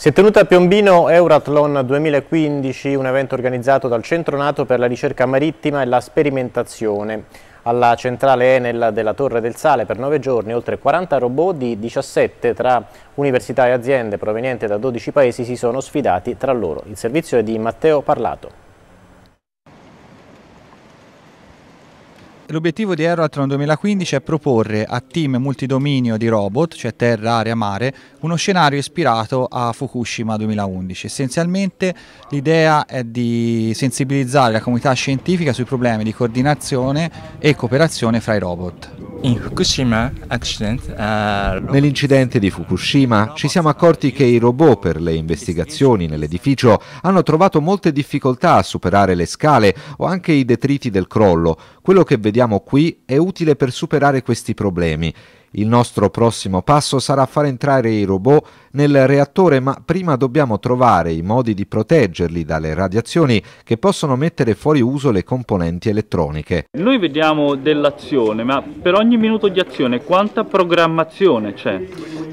Si è tenuta a Piombino Eurathlon 2015, un evento organizzato dal Centro Nato per la ricerca marittima e la sperimentazione. Alla centrale Enel della Torre del Sale per nove giorni oltre 40 robot di 17 tra università e aziende provenienti da 12 paesi si sono sfidati tra loro. Il servizio è di Matteo Parlato. L'obiettivo di Aeroatron 2015 è proporre a team multidominio di robot, cioè terra, aria, mare, uno scenario ispirato a Fukushima 2011. Essenzialmente l'idea è di sensibilizzare la comunità scientifica sui problemi di coordinazione e cooperazione fra i robot. Uh, Nell'incidente di Fukushima ci siamo accorti che i robot per le investigazioni nell'edificio hanno trovato molte difficoltà a superare le scale o anche i detriti del crollo. Quello che vediamo qui è utile per superare questi problemi. Il nostro prossimo passo sarà far entrare i robot nel reattore, ma prima dobbiamo trovare i modi di proteggerli dalle radiazioni che possono mettere fuori uso le componenti elettroniche. Noi vediamo dell'azione, ma per ogni minuto di azione quanta programmazione c'è?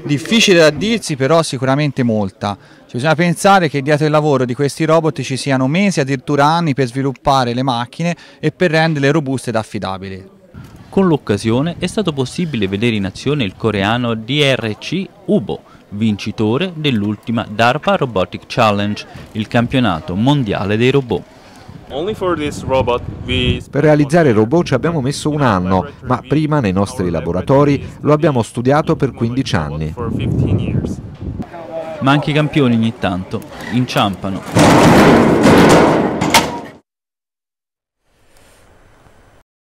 Difficile da dirsi, però sicuramente molta. Ci bisogna pensare che dietro il lavoro di questi robot ci siano mesi, addirittura anni per sviluppare le macchine e per renderle robuste ed affidabili. Con l'occasione è stato possibile vedere in azione il coreano DRC Ubo, vincitore dell'ultima DARPA Robotic Challenge, il campionato mondiale dei robot. Per realizzare il robot ci abbiamo messo un anno, ma prima nei nostri laboratori lo abbiamo studiato per 15 anni. Ma anche i campioni ogni tanto inciampano.